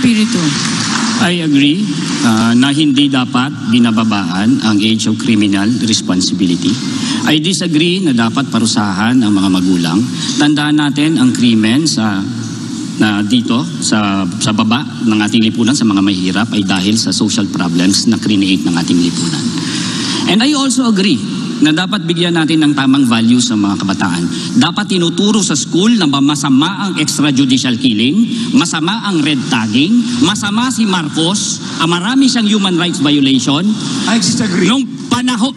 Espiritu. I agree uh, na hindi dapat binababaan ang age of criminal responsibility. I disagree na dapat parusahan ang mga magulang. Tandaan natin ang krimen sa na dito sa sa baba ng ating lipunan sa mga mahirap ay dahil sa social problems na create ng ating lipunan. And I also agree na dapat bigyan natin ng tamang value sa mga kabataan. Dapat tinuturo sa school na masama ang extrajudicial killing, masama ang red tagging, masama si Marcos, ah, marami siyang human rights violation. I disagree. Nung panahon,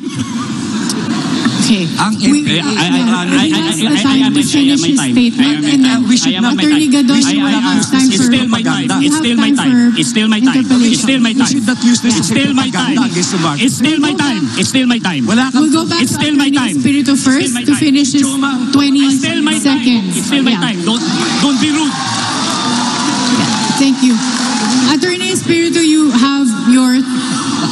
Okay. Ang We- I- I- I- I- yeah, I- he I- I- has I- the I- time I- to I- I- finish my his time. statement, I am- and then we should I am not- on my Attorney time. Gadon, We you should will not have use time this It's for still my time. propaganda. You It's have still my time time. for It's still my time. It's interpellation. still my We time. should not use this It's still my time. propaganda against the Marcos. It's still my time. It's still my time. Wala kang... We'll go back It's to still my Attorney time. Espiritu It's first still my to time. finish his Chuma, 20 It's still my time. seconds. It's still my Yeah. time. Don't don't be rude. Thank you. Attorney Espiritu, you have your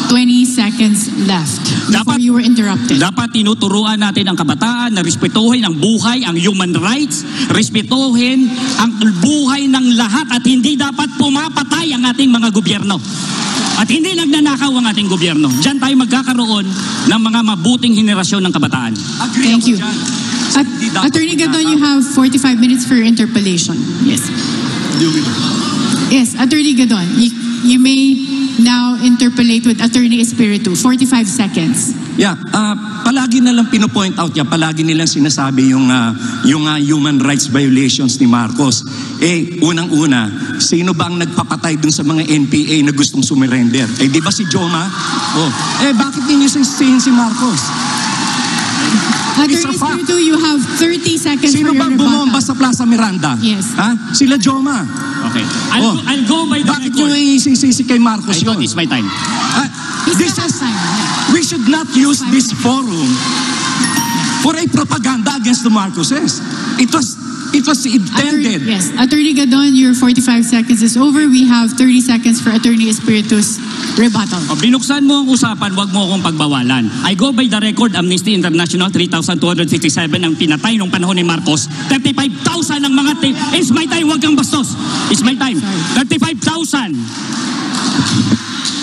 20 seconds left before Dapat- you were interrupted. Dapat tinuturuan natin ang kabataan na respetuhin ang buhay, ang human rights, respetuhin ang buhay ng lahat at hindi dapat pumapatay ang ating mga gobyerno. At hindi nagnanakaw ang ating gobyerno. Diyan tayo magkakaroon ng mga mabuting henerasyon ng kabataan. Agree Thank you. At, Attorney Gadon, you have 45 minutes for interpellation. Yes. Yes, Attorney Gadon, now interpolate with Attorney Espiritu. 45 seconds. Yeah, ah, palagi na lang pinopoint out niya, palagi nilang sinasabi yung, ah, yung ah, human rights violations ni Marcos. Eh, unang-una, sino ba ang nagpapatay dun sa mga NPA na gustong sumurrender? Eh, di ba si Joma? Oh, eh, bakit ninyo sisihin si Marcos? Attorney Isa pa. You have 30 seconds Sino for your bang bumomba rebuttal. sa Plaza Miranda? Yes. Ha? Sila Joma. Okay. I'll, Oh. go, I'll go by the Bakit nyo record. isisisi kay Marcos I thought yun? it's my time. Ah, this has is, time. Yeah. we should not use this forum for a propaganda against the Marcoses. It was, it was Attorney, intended. yes. Attorney Gadon, your 45 seconds is over. We have 30 seconds for Attorney Espiritu's rebuttal. O, binuksan mo ang usapan, wag mo akong pagbawalan. I go by the record, Amnesty International, 3,257 ang pinatay nung panahon ni Marcos. 35,000 ang mga... It's my time, wag kang bastos. It's my time. 35,000.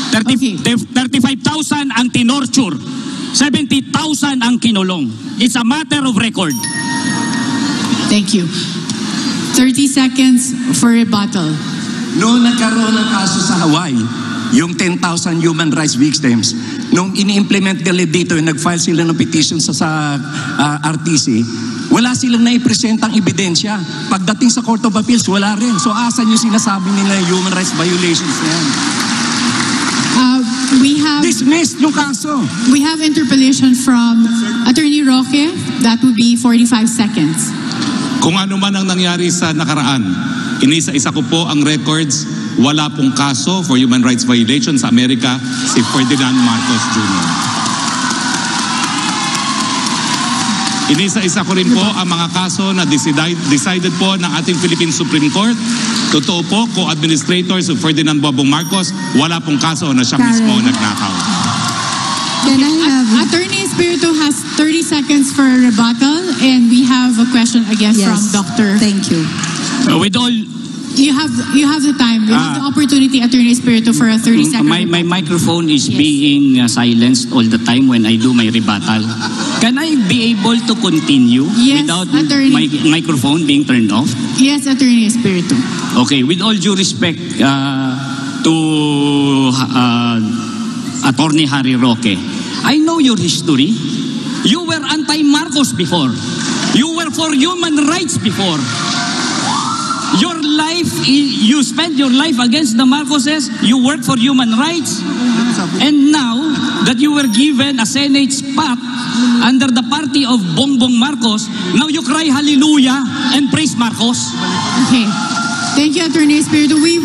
30 Okay. 35,000 ang tinorture. 70,000 ang kinulong. It's a matter of record. Thank you. 30 seconds for rebuttal. Noong nagkaroon ng kaso sa Hawaii, yung 10,000 human rights victims, nung ini-implement nila dito, yung nag-file sila ng petition sa, sa ah, RTC, wala silang naipresentang ebidensya. Pagdating sa Court of Appeals, wala rin. So asan yung sinasabi nila yung human rights violations na yan? Uh, we have Dismissed yung kaso. we have interpellation from Attorney Roque. That would be 45 seconds. Kung ano man ang nangyari sa nakaraan, inisa-isa ko po ang records, wala pong kaso for human rights violation sa Amerika si Ferdinand Marcos Jr. Inisa-isa ko rin po ang mga kaso na decided, decided po ng ating Philippine Supreme Court. Totoo po, co-administrators of Ferdinand Bobong Marcos, wala pong kaso na siya mismo nagnakaw. Can I have... Attorney Espiritu has 30 seconds for a rebuttal, and we have a question again from Yes. Dr. Thank you. Uh, with all You have you have the time. You have Ah. the opportunity, Attorney Espiritu, for a 30 second. My, my microphone is being uh, silenced all the time when I do my rebuttal. Can I be able to continue Yes, without attorney. my microphone being turned off? Yes, Attorney Espiritu. Okay, with all due respect uh, to uh, Attorney Harry Roque, I know your history. You were anti-Marcos before. You were for human rights before. Your life, you spent your life against the Marcoses. You work for human rights. And now that you were given a Senate spot under the party of Bongbong Marcos, now you cry hallelujah and praise Marcos. Okay. Thank you, Attorney Espiritu. We